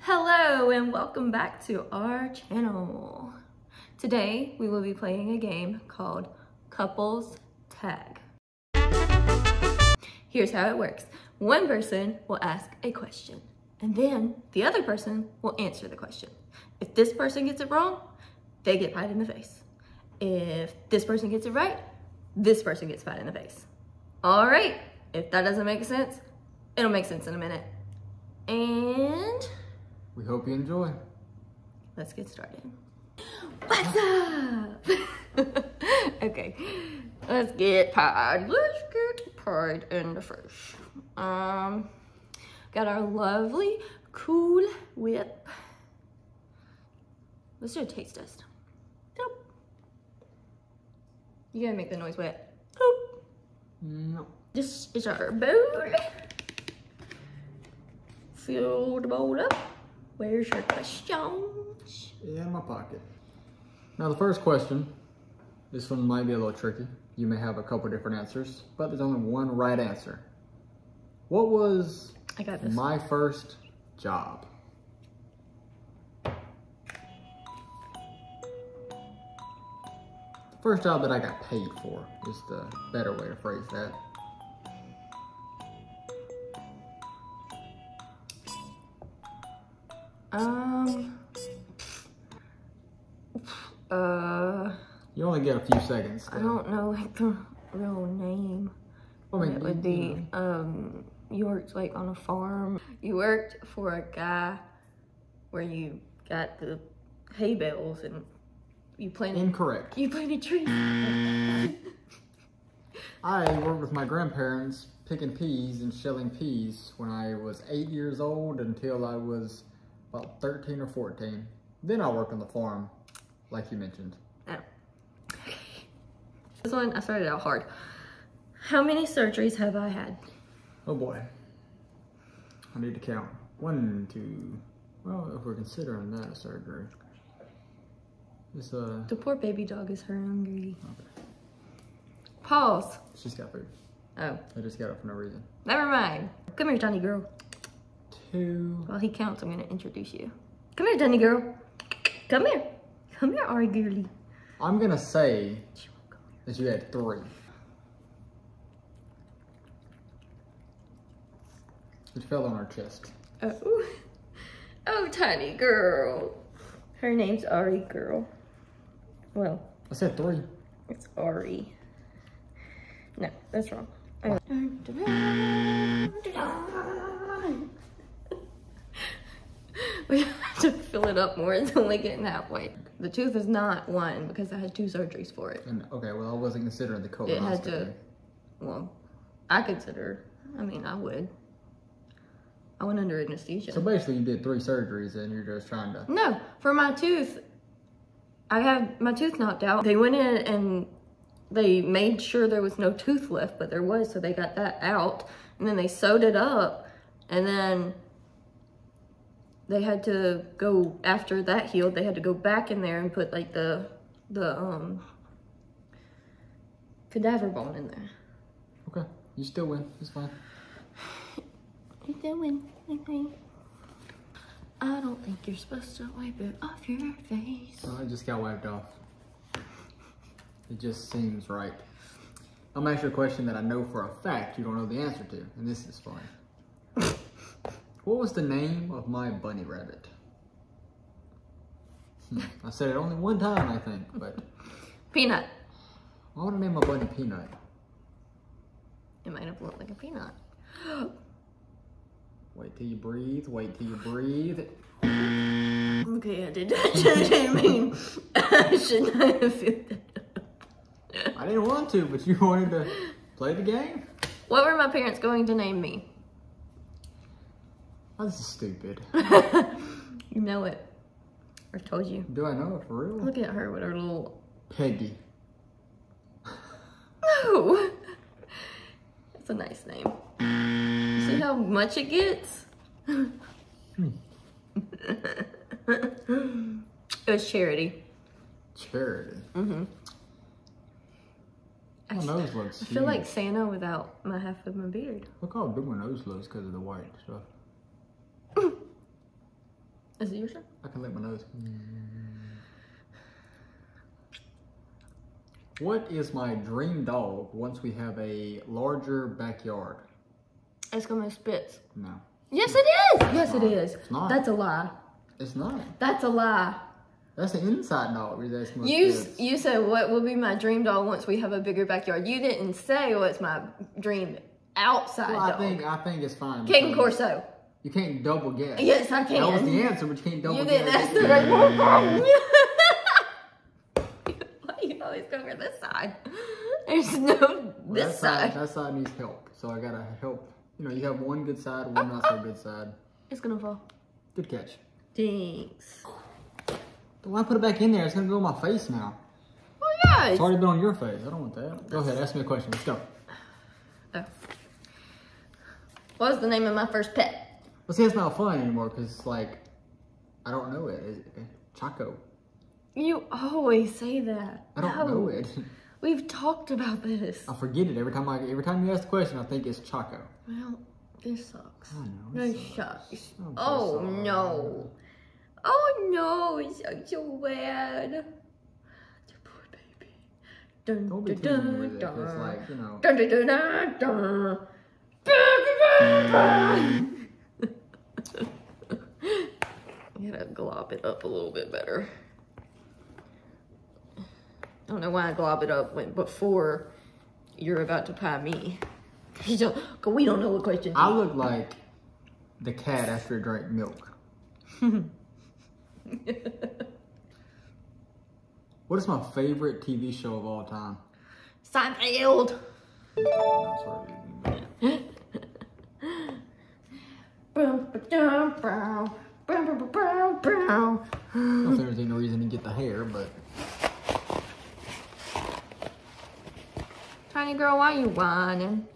Hello and welcome back to our channel. Today we will be playing a game called Couples Tag. Here's how it works. One person will ask a question and then the other person will answer the question. If this person gets it wrong, they get pied in the face. If this person gets it right, this person gets pied in the face. All right, if that doesn't make sense, it'll make sense in a minute. And We hope you enjoy. let's get started. What's up? okay, let's get pied. Let's get pied in the face. Um, got our lovely Cool Whip. Let's do a taste test. Doop. You gotta make the noise wet. Doop. No. This is our bowl. Fill the bowl up. Where's your questions? In my pocket. Now the first question, this one might be a little tricky. You may have a couple different answers, but there's only one right answer. What was I got this. my first job? The first job that I got paid for is the better way to phrase that. Um. Uh, You only get a few seconds. I don't know like the real name. I mean, it would you- be um. You worked like on a farm. You worked for a guy where you got the hay bales and you planted. Incorrect. You planted trees. I worked with my grandparents picking peas and shelling peas when I was eight years old until I was about 13 or 14. Then I work on the farm, like you mentioned. Oh. This one, I started out hard. How many surgeries have I had? Oh boy. I need to count. One, two, well, if we're considering that a surgery. It's, uh, The poor baby dog is hungry. Pause. she's got food. Oh, I just got it for no reason. never mind. Come here, tiny girl. Two. While he counts, I'm gonna introduce you. Come here, tiny girl. Come here. Come here, Ari girly. I'm gonna say that you had three. It fell on her chest. Oh, oh, tiny girl. Her name's Ari girl. Well, I said three. it's Ari. No, that's wrong. We have to fill it up more. It's only getting halfway. The tooth is not one because I had two surgeries for it. And okay, well, I wasn't considering the It had to, well, I consider, I mean, I would. I went under anesthesia. So basically, you did three surgeries, and you're just trying to. No, for my tooth, I had my tooth knocked out. They went in and they made sure there was no tooth left, but there was, so they got that out. And then they sewed it up, and then they had to go after that healed. They had to go back in there and put like the the um cadaver bone in there. Okay, you still win. It's fine. You doing? Okay. I don't think you're supposed to wipe it off your face. So I just got wiped off. It just seems right. I'm gonna ask you a question that I know for a fact you don't know the answer to, and this is fun. What was the name of my bunny rabbit? Hmm, I said it only one time, I think, but Peanut. I want to name my bunny Peanut? It might have looked like a peanut. Wait till you breathe. Wait till you breathe. Okay, I did. I mean. I should not have filled that up. I didn't want to, but you wanted to play the game. What were my parents going to name me? This is stupid. You know it. I told you. Do I know it for real? Look at her with her little. Peggy. No! That's a nice name. See how much it gets? it was charity. Charity. Mm-hmm. My nose looks I feel like. Santa without my half of my beard. Look how big my nose looks because of the white stuff. Is it your turn? I can lick my nose. Hmm. What is my dream dog once we have a larger backyard? Eskimo Spitz. No, Yes, it is. Yes, it not. is. It's not. That's a lie. it's not. That's a lie. That's an inside dog. That's my You kids. you said what will be my dream dog once we have a bigger backyard. You didn't say what's my dream outside Well, I dog. think I think it's fine. Cane Corso. You can't double guess. Yes, I can. That was the answer, but you can't double You guess. didn't ask the right one. Why you always go for this side? There's no Well, this that side, side. that side needs help. So I gotta help. You know, you have one good side, one not so good side. It's gonna fall. Good catch. Thanks. Why put it back in there? It's gonna go on my face now. Oh yeah. It's already been on your face. I don't want that. Go ahead, ask me a question. Let's go. Oh. What was the name of my first pet? Well, see, it's not fun anymore because, like, I don't know it. It eh, Chaco? You always say that. I don't No. know it. We've talked about this. I forget it every time. I every time you ask the question, I think it's Chaco. Well, this sucks. I know. No oh, it shucks. I'm so Oh sorry. no. Oh no, it's so, so bad. The poor baby. Dun, Don't be dun, dun, with it. It's like you know. Dun, dun, dun, dun, dun. You gotta glob it up a little bit better. I don't know why I glob it up when before you're about to pie me. You don't, cause we don't know what question. I look like the cat after it drank milk. What is my favorite TV show of all time? Seinfeld. No, sorry. Ba-dum, bow. Bow, bow, bow, bow, bow. I don't think there's any reason to get the hair, but Tiny girl, why you whining?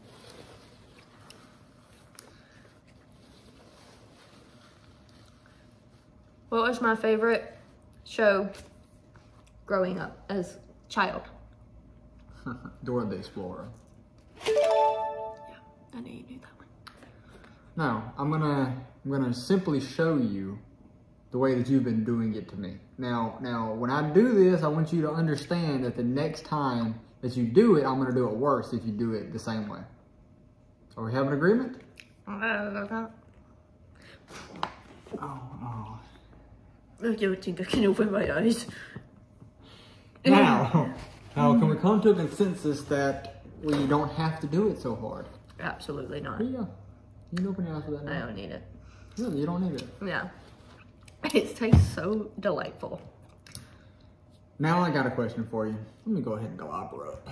What was my favorite show growing up as child? Dora the Explorer. Yeah, I knew you knew that one. Now, I'm gonna I'm gonna simply show you the way that you've been doing it to me. Now, now when I do this, I want you to understand that the next time that you do it, I'm gonna do it worse if you do it the same way. Are we have an agreement? Oh, oh. I don't think I can open my eyes. Now, now can we come to a consensus that we don't have to do it so hard? Absolutely not. Here you can open your eyes for that I don't need it. No, you don't need it. Yeah. It tastes so delightful. Now I got a question for you. Let me go ahead and glob her up.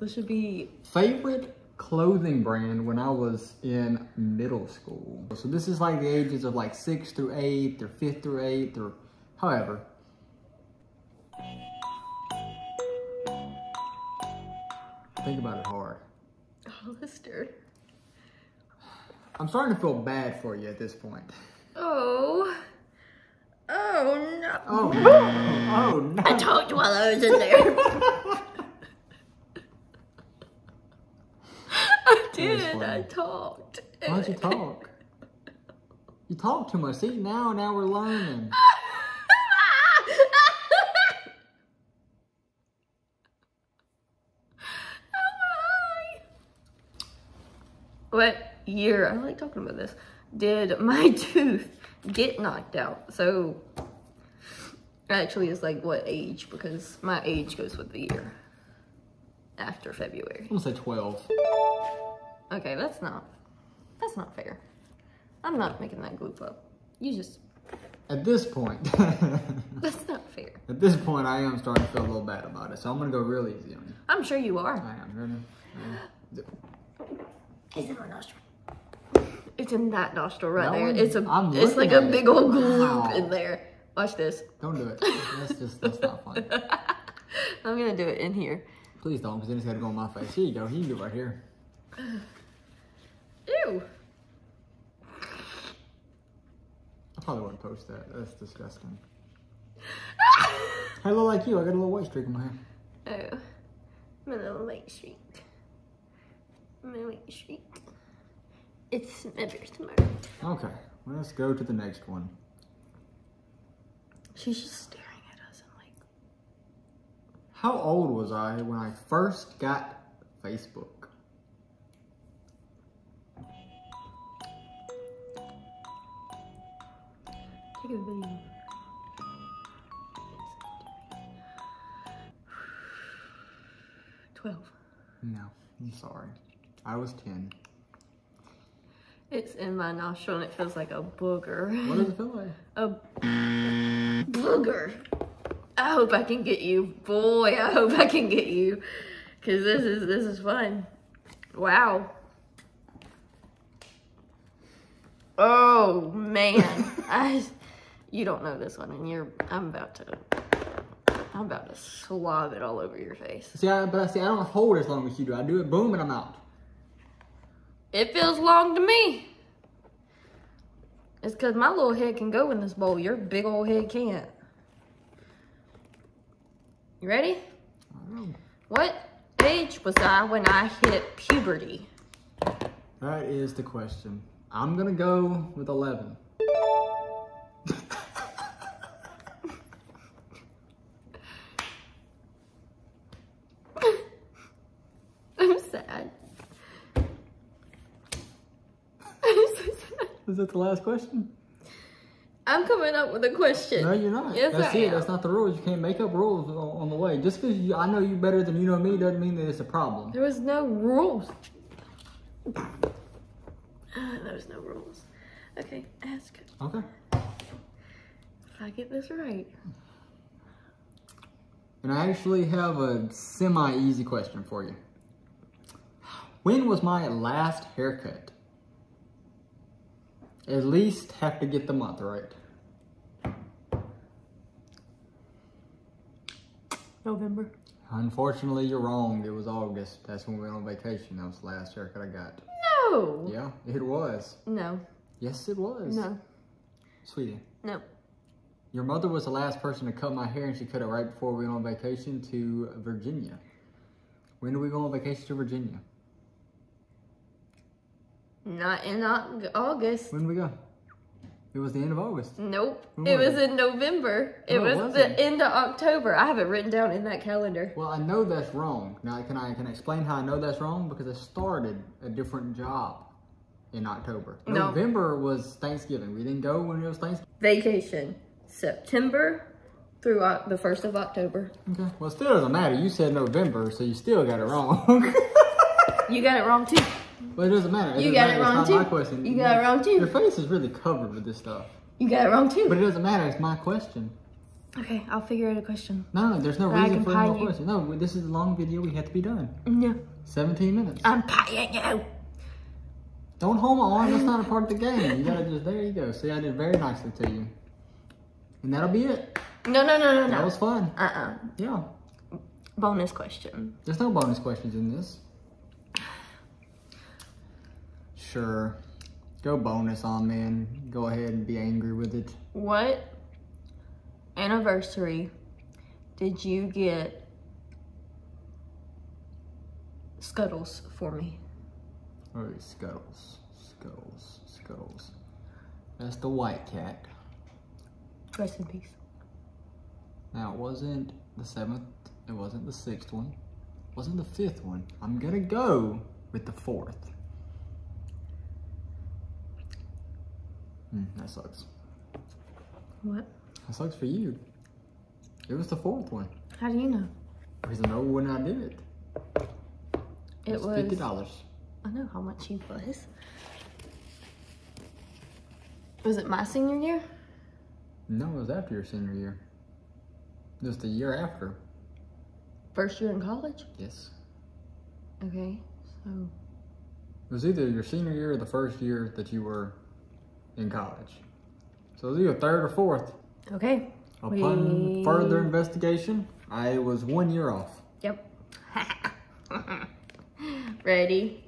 This should be favorite clothing brand when I was in middle school. So this is like the ages of like six through eighth or fifth through eighth or however. Think about it hard. Oh, Hollister. I'm starting to feel bad for you at this point. Oh. Oh no. Oh no. Oh no. I talked while I was in there. I did. I talked. Why'd you talk? You talk too much. See now now we're learning. what year, I like talking about this, did my tooth get knocked out? So, actually, it's like what age? Because my age goes with the year after February. I'm gonna say 12. Okay, that's not, that's not fair. I'm not making that gloop up. You just, At this point, that's not fair. at this point, I am starting to feel a little bad about it. So I'm gonna go real easy on you. I'm sure you are. I am. Ready? It's in my nostril. It's in that nostril right That there. one? It's a, I'm it's like a it. big old gloop Wow. in there. Watch this. Don't do it. That's just that's not fun. I'm gonna do it in here. Please don't, because then it's gotta go on my face. Here you go. You can do it right here. Ew. I probably wouldn't post that. That's disgusting. I look like you. I got a little white streak in my hair. Oh, a little white streak. A late streak. It's never smart. Okay, let's go to the next one. She's just staring at us. I'm like, How old was I when I first got Facebook? take a video. Twelve. No, I'm sorry. I was 10. It's in my nostril and it feels like a booger. What does it feel like? A booger. I hope I can get you, boy. I hope I can get you, cause this is this is fun. Wow. Oh man, I. You don't know this one, and you're. I'm about to. I'm about to swab it all over your face. See, I, but I see, I don't hold as long as you do. I do it, boom, and I'm out. It feels long to me. It's because my little head can go in this bowl. Your big old head can't. You ready? What age was I when I hit puberty? That is the question. I'm gonna go with 11. I'm sad. I'm so sad. Is that the last question? I'm coming up with a question. No, you're not. Yes, That's I it. am. That's not the rules. You can't make up rules on, on the way. Just because I know you better than you know me doesn't mean that it's a problem. There was no rules. there was no rules. Okay, ask Okay. if I get this right. And I actually have a semi-easy question for you. When was my last haircut? At least have to get the month right. November. Unfortunately, you're wrong. It was August. That's when we went on vacation. That was the last haircut I got. No. Yeah, it was. No. Yes, it was. No. Sweetie, No. your mother was the last person to cut my hair, and she cut it right before we went on vacation to Virginia. When did we go on vacation to Virginia? Not in August. When did we go? It was the end of August. Nope. When It was was in November. It No, it was wasn't. the end of October. I have it written down in that calendar. Well, I know that's wrong. Now, can I can I explain how I know that's wrong? Because I started a different job in October. No. November was Thanksgiving. We didn't go when it was Thanksgiving. Vacation. September through the 1st of October. Okay. Well, still doesn't matter. You said November, so you still got it wrong. You got it wrong too. But it doesn't matter. It You doesn't got matter. it wrong it's not my too. question. You got it wrong too. Your face is really covered with this stuff. You got it wrong too. But it doesn't matter. It's my question. Okay, I'll figure out a question. No, no, there's no But reason for pie any more you. questions. No, this is a long video. We have to be done. No. 17 minutes. I'm paying you. Don't hold my arm. That's not a part of the game. You gotta just, there you go. See, I did very nicely to you. And that'll be it. No, no, no, no, That no. That was fun. Uh-uh. Yeah. Bonus question. There's no bonus questions in this. Sure. Go bonus on me and go ahead and be angry with it. What anniversary did you get Scuttles for me? Alright, Scuttles. Scuttles. Scuttles. That's the white cat. Rest in peace. Now, it wasn't the seventh. It wasn't the sixth one. It wasn't the fifth one. I'm gonna go with the fourth. Hmm, that sucks. What? That sucks for you. It was the fourth one. How do you know? Because I know when I did it. It was. fifty dollars. I know how much he was. Was it my senior year? No, it was after your senior year. It was the year after. First year in college? Yes. Okay, so It was either your senior year or the first year that you were in college. So it was either third or fourth. okay. Upon We- further investigation, I was one year off. Yep. Ready?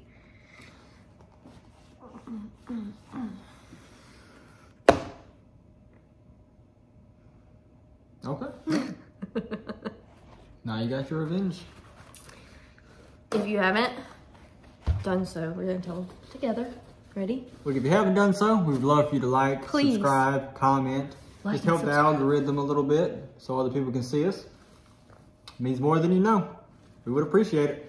Okay. Now you got your revenge. If you haven't done so, we're gonna tell them together. Ready? Look, if you haven't done so, we would love for you to like, Please. subscribe, comment. Like Just help the algorithm a little bit so other people can see us. It means more than you know. We would appreciate it.